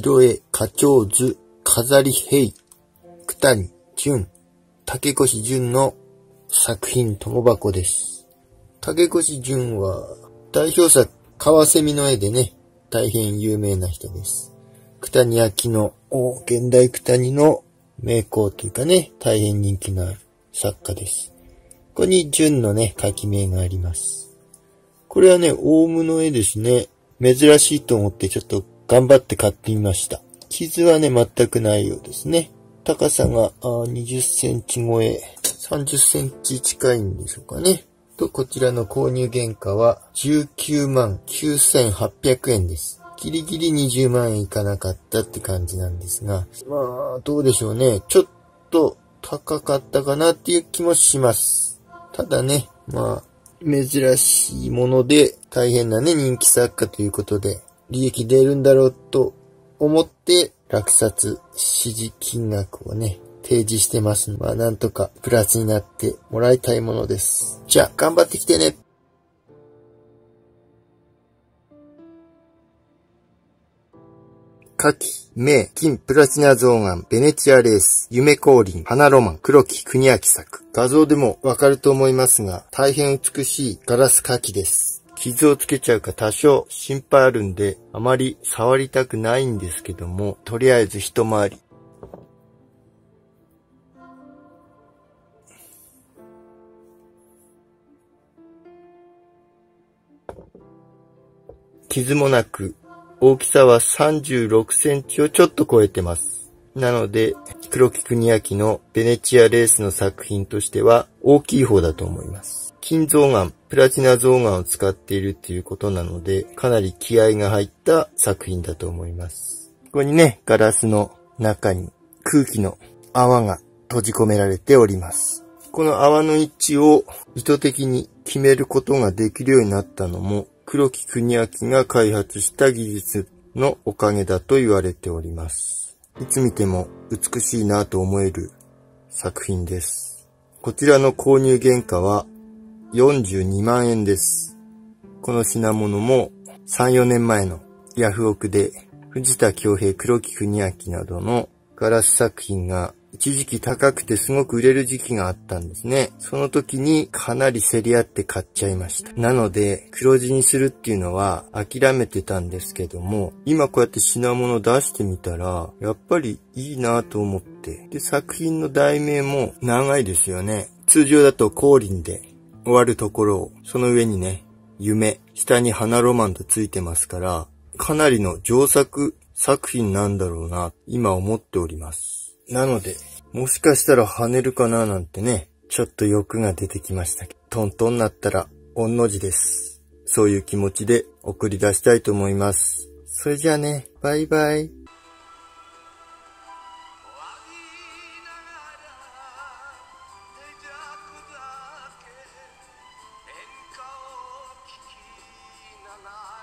色絵、花鳥図、飾り平、九谷淳、竹越淳の作品友箱です。竹越淳は代表作、カワセミの絵でね、大変有名な人です。九谷秋の、現代九谷の名工というかね、大変人気のある作家です。ここに純のね、書き名があります。これはね、オウムの絵ですね。珍しいと思ってちょっと頑張って買ってみました。傷はね、全くないようですね。高さが20センチ超え、30センチ近いんでしょうかね。と、こちらの購入原価は19万9800円です。ギリギリ20万円いかなかったって感じなんですが、まあ、どうでしょうね。ちょっと高かったかなっていう気もします。ただね、まあ、珍しいもので大変なね、人気作家ということで、利益出るんだろうと思って落札指示金額をね、提示してますまあなんとかプラスになってもらいたいものです。じゃあ頑張ってきてね夏季、名、金、プラチナゾーンベネチアレース、夢降臨、花ロマン、黒木、国明作。画像でもわかると思いますが、大変美しいガラス牡蠣です。傷をつけちゃうか多少心配あるんで、あまり触りたくないんですけども、とりあえず一回り。傷もなく大きさは36センチをちょっと超えてます。なので、黒木国明のベネチアレースの作品としては大きい方だと思います。金象眼、プラチナ象眼を使っているっていうことなので、かなり気合が入った作品だと思います。ここにね、ガラスの中に空気の泡が閉じ込められております。この泡の位置を意図的に決めることができるようになったのも黒木国明が開発した技術のおかげだと言われております。いつ見ても美しいなと思える作品です。こちらの購入原価は42万円です。この品物も3、4年前のヤフオクで藤田京平黒木国明などのガラス作品が一時期高くてすごく売れる時期があったんですね。その時にかなり競り合って買っちゃいました。なので、黒字にするっていうのは諦めてたんですけども、今こうやって品物出してみたら、やっぱりいいなと思って。で、作品の題名も長いですよね。通常だと降臨で終わるところを、その上にね、夢、下に花ロマンとついてますから、かなりの上作作品なんだろうな、今思っております。なので、もしかしたら跳ねるかななんてね、ちょっと欲が出てきましたけど、トントンなったら、御の字です。そういう気持ちで送り出したいと思います。それじゃあね、バイバイ。Bye.